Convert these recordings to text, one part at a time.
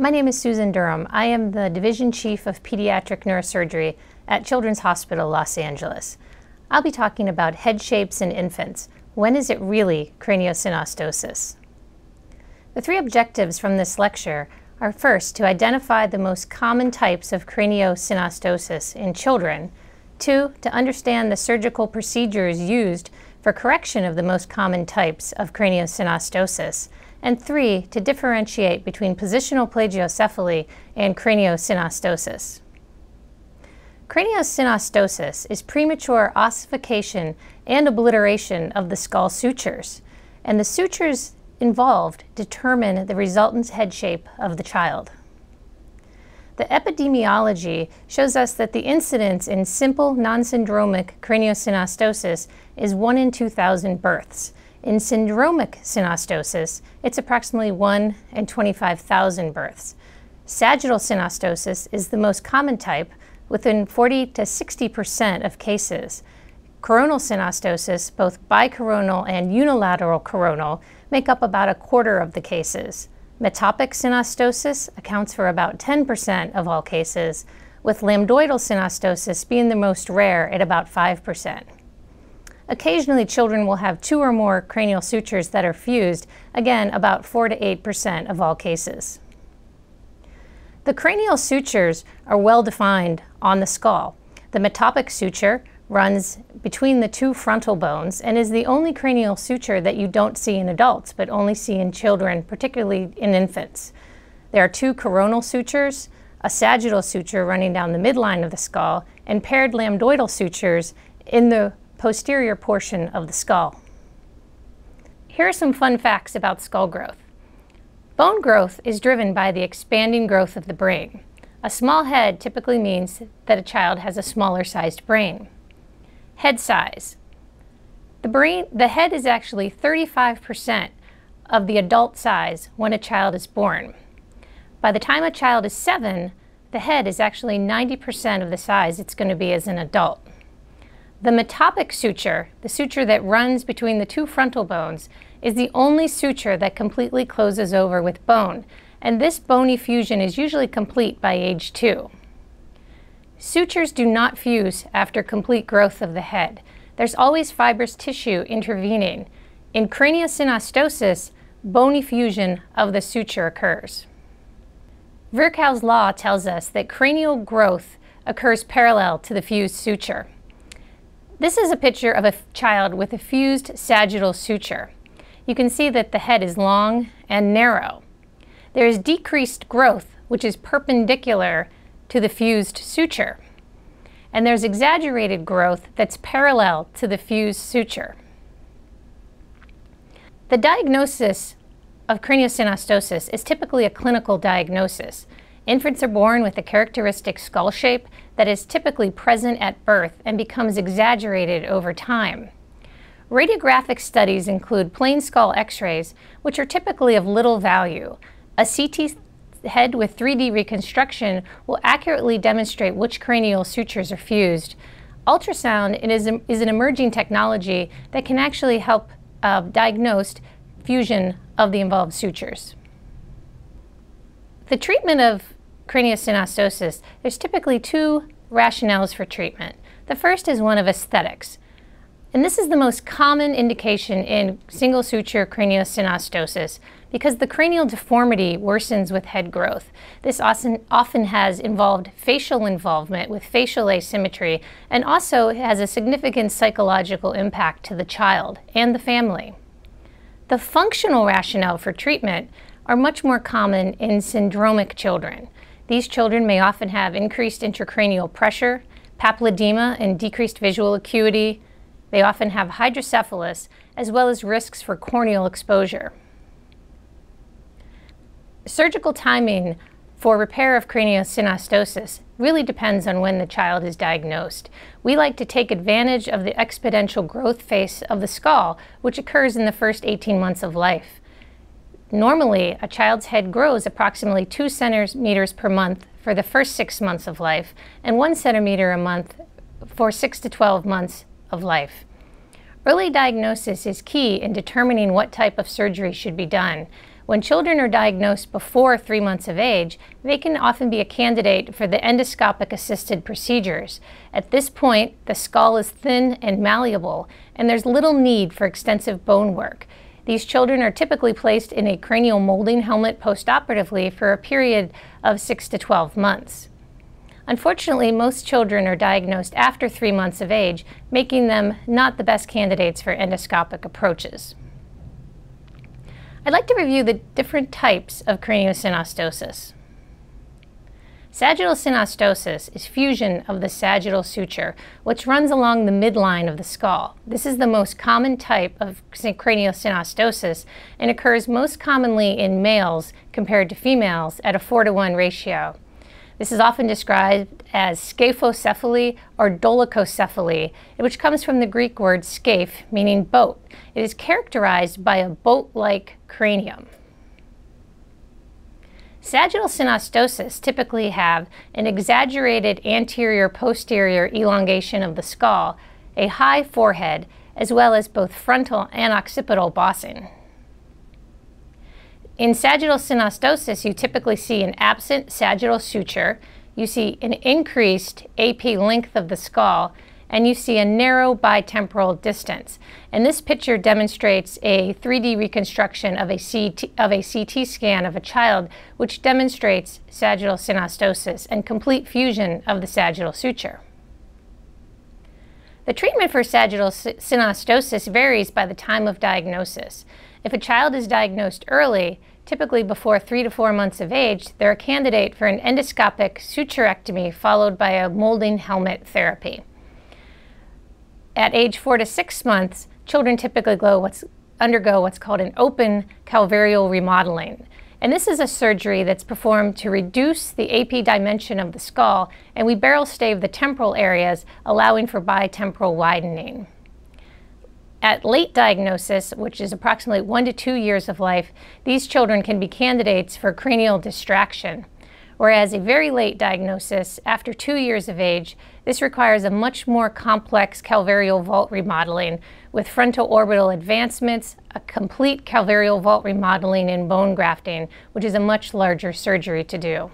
My name is Susan Durham. I am the Division Chief of Pediatric Neurosurgery at Children's Hospital Los Angeles. I'll be talking about head shapes in infants. When is it really craniosynostosis? The three objectives from this lecture are first, to identify the most common types of craniosynostosis in children, two, to understand the surgical procedures used for correction of the most common types of craniosynostosis, and three, to differentiate between positional plagiocephaly and craniosynostosis. Craniosynostosis is premature ossification and obliteration of the skull sutures, and the sutures involved determine the resultant head shape of the child. The epidemiology shows us that the incidence in simple non-syndromic craniosynostosis is 1 in 2,000 births. In syndromic synostosis, it's approximately 1 in 25,000 births. Sagittal synostosis is the most common type, within 40 to 60% of cases. Coronal synostosis, both bicoronal and unilateral coronal, make up about a quarter of the cases. Metopic synostosis accounts for about 10% of all cases, with lambdoidal synostosis being the most rare at about 5%. Occasionally, children will have two or more cranial sutures that are fused, again, about 4 to 8% of all cases. The cranial sutures are well defined on the skull. The metopic suture runs between the two frontal bones and is the only cranial suture that you don't see in adults, but only see in children, particularly in infants. There are two coronal sutures, a sagittal suture running down the midline of the skull, and paired lambdoidal sutures in the posterior portion of the skull. Here are some fun facts about skull growth. Bone growth is driven by the expanding growth of the brain. A small head typically means that a child has a smaller sized brain. Head size. The, brain, the head is actually 35% of the adult size when a child is born. By the time a child is seven, the head is actually 90% of the size it's going to be as an adult. The metopic suture, the suture that runs between the two frontal bones, is the only suture that completely closes over with bone, and this bony fusion is usually complete by age two. Sutures do not fuse after complete growth of the head. There's always fibrous tissue intervening. In craniosynostosis, bony fusion of the suture occurs. Virchow's law tells us that cranial growth occurs parallel to the fused suture. This is a picture of a child with a fused sagittal suture. You can see that the head is long and narrow. There is decreased growth, which is perpendicular to the fused suture. And there's exaggerated growth that's parallel to the fused suture. The diagnosis of craniosynostosis is typically a clinical diagnosis. Infants are born with a characteristic skull shape that is typically present at birth and becomes exaggerated over time. Radiographic studies include plain skull x-rays, which are typically of little value. A CT head with 3D reconstruction will accurately demonstrate which cranial sutures are fused. Ultrasound is, an emerging technology that can actually help uh, diagnose fusion of the involved sutures. The treatment of craniosynostosis, there's typically two rationales for treatment. The first is one of aesthetics. And this is the most common indication in single suture craniosynostosis because the cranial deformity worsens with head growth. This often, has involved facial involvement with facial asymmetry and also has a significant psychological impact to the child and the family. The functional rationale for treatment are much more common in syndromic children. These children may often have increased intracranial pressure, papilledema and decreased visual acuity, they often have hydrocephalus, as well as risks for corneal exposure. Surgical timing for repair of craniosynostosis really depends on when the child is diagnosed. We like to take advantage of the exponential growth phase of the skull, which occurs in the first 18 months of life. Normally, a child's head grows approximately 2 centimeters per month for the first 6 months of life and 1 centimeter a month for 6 to 12 months of life. Early diagnosis is key in determining what type of surgery should be done. When children are diagnosed before three months of age, they can often be a candidate for the endoscopic assisted procedures. At this point, the skull is thin and malleable, and there's little need for extensive bone work. These children are typically placed in a cranial molding helmet postoperatively for a period of 6 to 12 months. Unfortunately, most children are diagnosed after three months of age, making them not the best candidates for endoscopic approaches. I'd like to review the different types of craniosynostosis. Sagittal synostosis is fusion of the sagittal suture, which runs along the midline of the skull. This is the most common type of craniosynostosis and occurs most commonly in males compared to females at a 4 to 1 ratio. This is often described as scaphocephaly or dolichocephaly, which comes from the Greek word scaphe, meaning boat. It is characterized by a boat-like cranium. Sagittal synostosis typically have an exaggerated anterior-posterior elongation of the skull, a high forehead, as well as both frontal and occipital bossing. In sagittal synostosis, you typically see an absent sagittal suture, you see an increased AP length of the skull, and you see a narrow bitemporal distance. And this picture demonstrates a 3D reconstruction of a, CT, of a CT scan of a child, which demonstrates sagittal synostosis and complete fusion of the sagittal suture. The treatment for sagittal synostosis varies by the time of diagnosis. If a child is diagnosed early, typically before three to four months of age, they're a candidate for an endoscopic suturectomy followed by a molding helmet therapy. At age four to six months, children typically what's, undergo what's called an open calvarial remodeling. And this is a surgery that's performed to reduce the AP dimension of the skull, and we barrel stave the temporal areas, allowing for bitemporal widening. At late diagnosis, which is approximately one to two years of life, these children can be candidates for cranial distraction. Whereas a very late diagnosis, after two years of age, this requires a much more complex calvarial vault remodeling with frontal orbital advancements, a complete calvarial vault remodeling and bone grafting, which is a much larger surgery to do.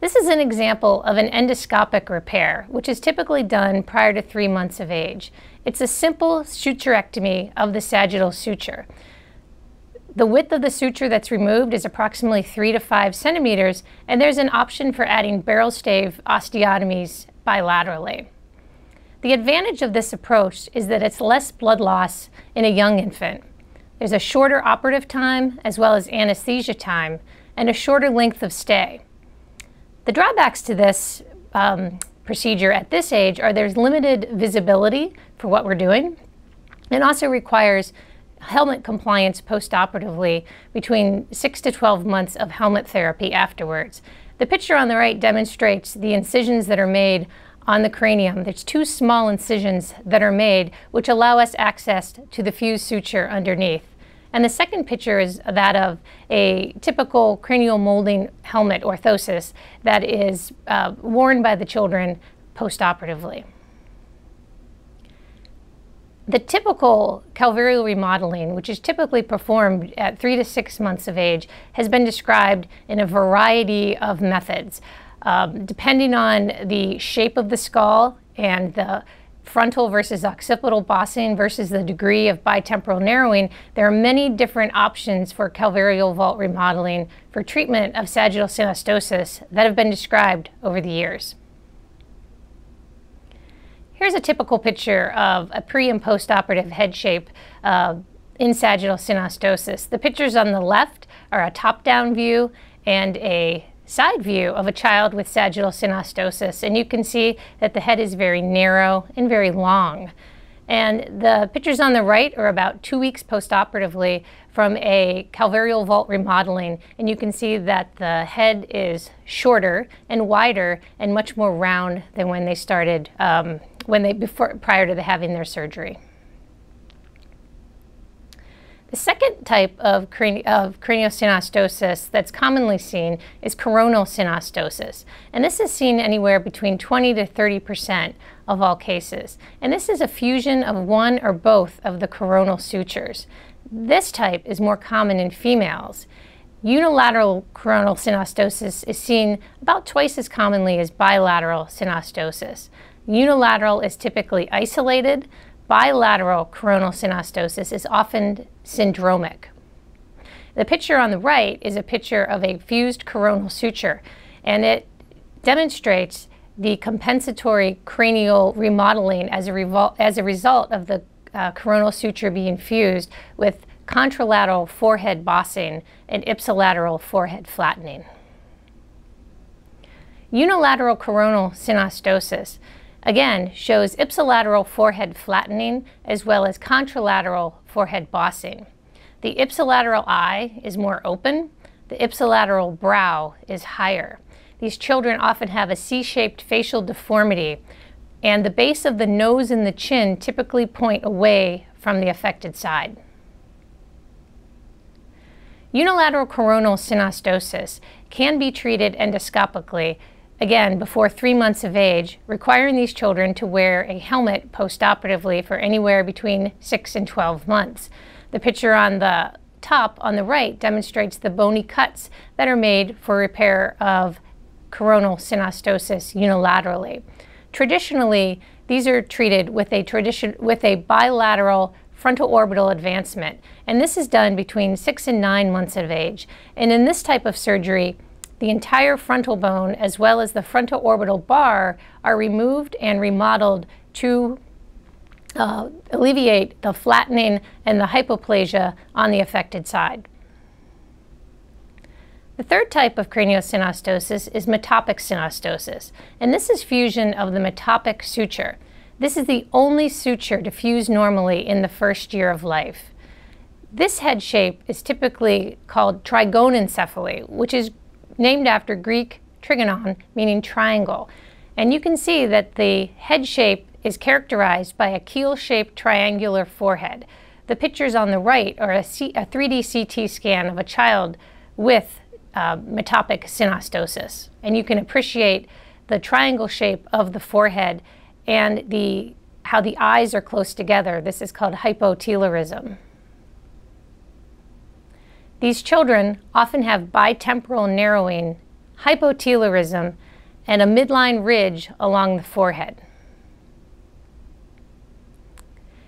This is an example of an endoscopic repair, which is typically done prior to three months of age. It's a simple suturectomy of the sagittal suture. The width of the suture that's removed is approximately three to five centimeters, and there's an option for adding barrel stave osteotomies bilaterally. The advantage of this approach is that it's less blood loss in a young infant. There's a shorter operative time as well as anesthesia time and a shorter length of stay. The drawbacks to this um, procedure at this age are there's limited visibility for what we're doing. It also requires helmet compliance postoperatively between 6 to 12 months of helmet therapy afterwards. The picture on the right demonstrates the incisions that are made on the cranium. There's two small incisions that are made which allow us access to the fused suture underneath. And the second picture is that of a typical cranial molding helmet orthosis that is uh, worn by the children postoperatively. The typical calvarial remodeling, which is typically performed at three to six months of age, has been described in a variety of methods. Um, depending on the shape of the skull and the frontal versus occipital bossing versus the degree of bitemporal narrowing, there are many different options for calvarial vault remodeling for treatment of sagittal synostosis that have been described over the years. Here's a typical picture of a pre and post-operative head shape uh, in sagittal synostosis. The pictures on the left are a top-down view and a side view of a child with sagittal synostosis. And you can see that the head is very narrow and very long. And the pictures on the right are about two weeks postoperatively from a calvarial vault remodeling. And you can see that the head is shorter and wider and much more round than when they started, um, when they before prior to the having their surgery. The second type of, of craniosynostosis that's commonly seen is coronal synostosis. And this is seen anywhere between 20 to 30 percent of all cases. And this is a fusion of one or both of the coronal sutures. This type is more common in females. Unilateral coronal synostosis is seen about twice as commonly as bilateral synostosis. Unilateral is typically isolated, bilateral coronal synostosis is often syndromic. The picture on the right is a picture of a fused coronal suture, and it demonstrates the compensatory cranial remodeling as a, as a result of the uh, coronal suture being fused with contralateral forehead bossing and ipsilateral forehead flattening. Unilateral coronal synostosis again shows ipsilateral forehead flattening as well as contralateral forehead bossing. The ipsilateral eye is more open, the ipsilateral brow is higher. These children often have a C-shaped facial deformity and the base of the nose and the chin typically point away from the affected side. Unilateral coronal synostosis can be treated endoscopically again, before three months of age, requiring these children to wear a helmet postoperatively for anywhere between 6 and 12 months. The picture on the top on the right demonstrates the bony cuts that are made for repair of coronal synostosis unilaterally. Traditionally, these are treated with a, tradition, with a bilateral frontal orbital advancement, and this is done between 6 and 9 months of age. And in this type of surgery, the entire frontal bone as well as the frontal orbital bar are removed and remodeled to uh, alleviate the flattening and the hypoplasia on the affected side. The third type of craniosynostosis is metopic synostosis, and this is fusion of the metopic suture. This is the only suture to fuse normally in the first year of life. This head shape is typically called trigonocephaly, which is named after Greek trigonon, meaning triangle. And you can see that the head shape is characterized by a keel-shaped triangular forehead. The pictures on the right are a, C a 3D CT scan of a child with uh, metopic synostosis. And you can appreciate the triangle shape of the forehead and the, how the eyes are close together. This is called hypotelorism. These children often have bitemporal narrowing, hypotelorism, and a midline ridge along the forehead.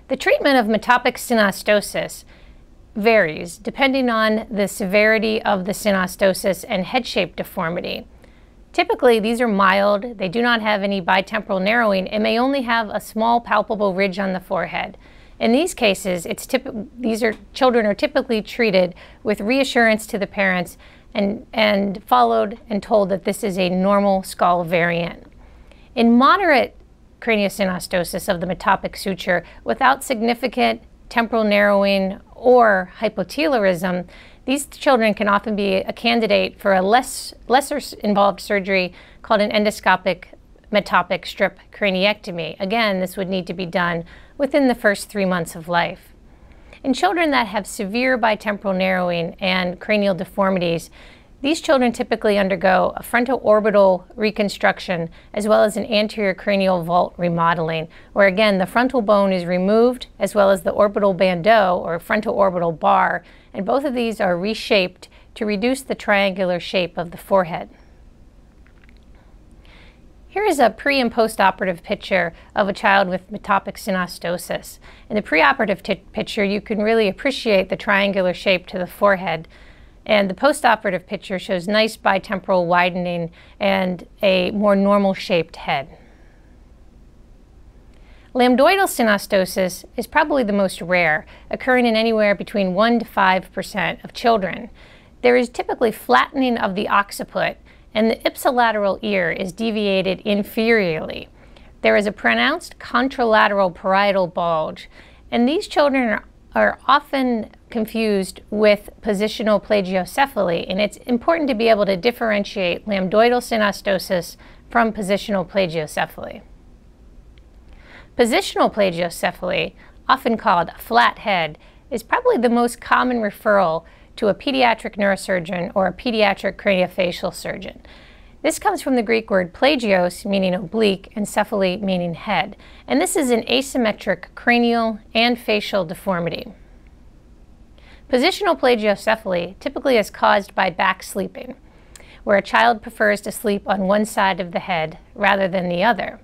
The treatment of metopic synostosis varies depending on the severity of the synostosis and head shape deformity. Typically, these are mild, they do not have any bitemporal narrowing, and may only have a small palpable ridge on the forehead. In these cases, it's these are children are typically treated with reassurance to the parents and, and followed and told that this is a normal skull variant. In moderate craniosynostosis of the metopic suture without significant temporal narrowing or hypotelorism, these children can often be a candidate for a less, lesser involved surgery called an endoscopic metopic strip craniectomy. Again, this would need to be done within the first three months of life. In children that have severe bitemporal narrowing and cranial deformities, these children typically undergo a frontal orbital reconstruction as well as an anterior cranial vault remodeling, where again the frontal bone is removed as well as the orbital bandeau or frontal orbital bar, and both of these are reshaped to reduce the triangular shape of the forehead. Here is a pre and post-operative picture of a child with metopic synostosis. In the preoperative picture, you can really appreciate the triangular shape to the forehead. And the post-operative picture shows nice bitemporal widening and a more normal shaped head. Lambdoidal synostosis is probably the most rare, occurring in anywhere between 1 to 5% of children. There is typically flattening of the occiput and the ipsilateral ear is deviated inferiorly. There is a pronounced contralateral parietal bulge, and these children are, often confused with positional plagiocephaly, and it's important to be able to differentiate lambdoidal synostosis from positional plagiocephaly. Positional plagiocephaly, often called flat head, is probably the most common referral to a pediatric neurosurgeon or a pediatric craniofacial surgeon. This comes from the Greek word plagios, meaning oblique, and cephaly, meaning head. And this is an asymmetric cranial and facial deformity. Positional plagiocephaly typically is caused by back sleeping, where a child prefers to sleep on one side of the head rather than the other.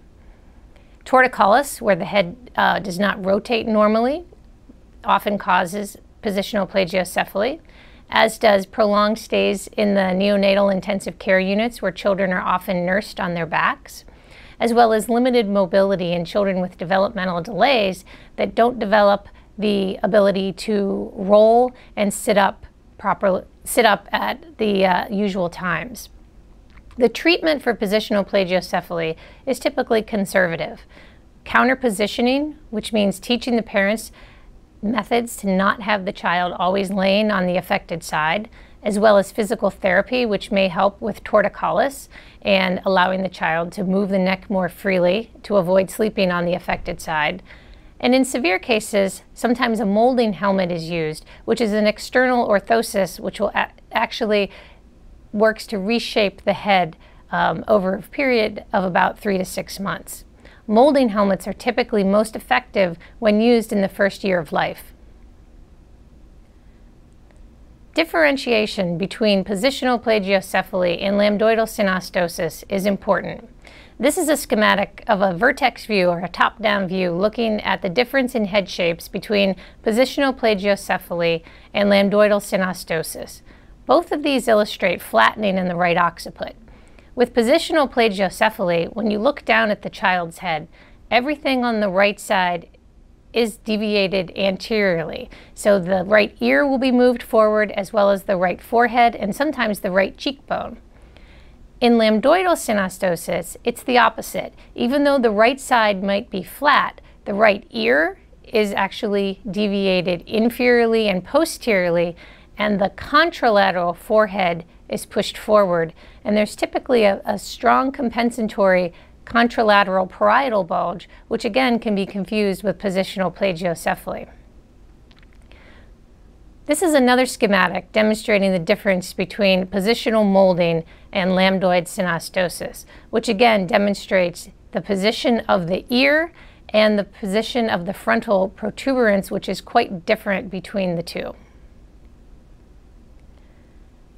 Torticollis, where the head uh, does not rotate normally, often causes positional plagiocephaly, as does prolonged stays in the neonatal intensive care units where children are often nursed on their backs, as well as limited mobility in children with developmental delays that don't develop the ability to roll and sit up properly, sit up at the uh, usual times. The treatment for positional plagiocephaly is typically conservative. Counterpositioning, which means teaching the parents methods to not have the child always laying on the affected side, as well as physical therapy, which may help with torticollis and allowing the child to move the neck more freely to avoid sleeping on the affected side. And in severe cases, sometimes a molding helmet is used, which is an external orthosis which will actually works to reshape the head um, over a period of about three to six months. Molding helmets are typically most effective when used in the first year of life. Differentiation between positional plagiocephaly and lambdoidal synostosis is important. This is a schematic of a vertex view or a top-down view looking at the difference in head shapes between positional plagiocephaly and lambdoidal synostosis. Both of these illustrate flattening in the right occiput. With positional plagiocephaly, when you look down at the child's head, everything on the right side is deviated anteriorly. So the right ear will be moved forward as well as the right forehead and sometimes the right cheekbone. In lambdoidal synostosis, it's the opposite. Even though the right side might be flat, the right ear is actually deviated inferiorly and posteriorly, and the contralateral forehead is pushed forward. And there's typically a, a strong compensatory contralateral parietal bulge, which again can be confused with positional plagiocephaly. This is another schematic demonstrating the difference between positional molding and lambdoid synostosis, which again demonstrates the position of the ear and the position of the frontal protuberance, which is quite different between the two.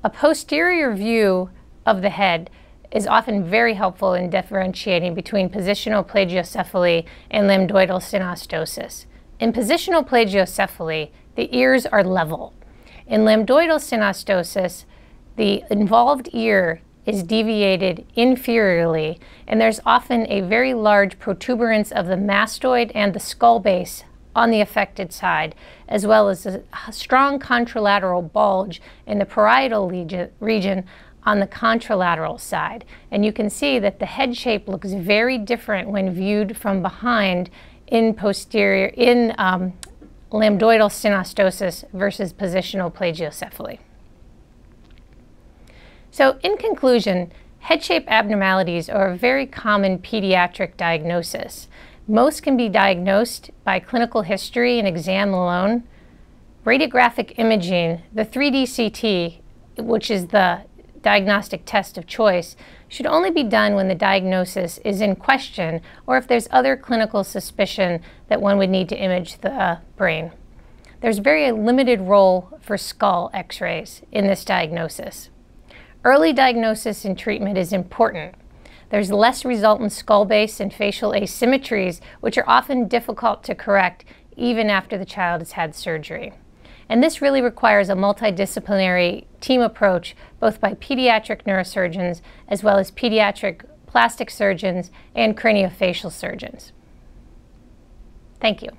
A posterior view of the head is often very helpful in differentiating between positional plagiocephaly and lambdoidal synostosis. In positional plagiocephaly, the ears are level. In lambdoidal synostosis, the involved ear is deviated inferiorly, and there's often a very large protuberance of the mastoid and the skull base on the affected side, as well as a strong contralateral bulge in the parietal region on the contralateral side. And you can see that the head shape looks very different when viewed from behind in posterior, in um, lambdoidal synostosis versus positional plagiocephaly. So in conclusion, head shape abnormalities are a very common pediatric diagnosis. Most can be diagnosed by clinical history and exam alone. Radiographic imaging, the 3D CT, which is the diagnostic test of choice, should only be done when the diagnosis is in question or if there's other clinical suspicion that one would need to image the uh, brain. There's very limited role for skull x-rays in this diagnosis. Early diagnosis and treatment is important. There's less resultant skull base and facial asymmetries, which are often difficult to correct even after the child has had surgery. And this really requires a multidisciplinary team approach, both by pediatric neurosurgeons as well as pediatric plastic surgeons and craniofacial surgeons. Thank you.